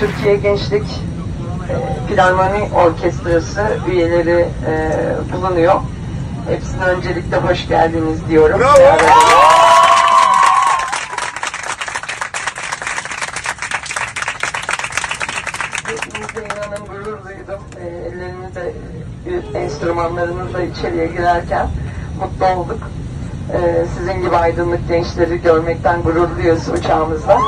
Türkiye Gençlik e, Filarmoni Orkestrası üyeleri e, bulunuyor. Hepsine öncelikle hoş geldiniz diyorum. Bravo! Hepinize inanın gurur duydum. E, ellerinizle, e, enstrümanlarınızla içeriye girerken mutlu olduk. E, sizin gibi aydınlık gençleri görmekten gurur duyuyoruz uçağımızda.